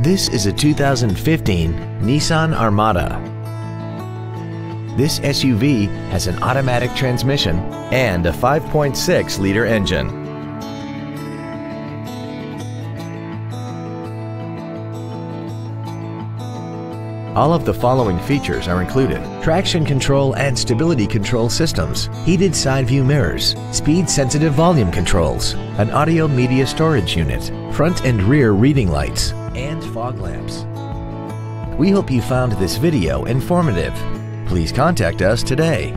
This is a 2015 Nissan Armada. This SUV has an automatic transmission and a 5.6-liter engine. All of the following features are included. Traction control and stability control systems, heated side view mirrors, speed sensitive volume controls, an audio media storage unit, front and rear reading lights, and fog lamps. We hope you found this video informative. Please contact us today.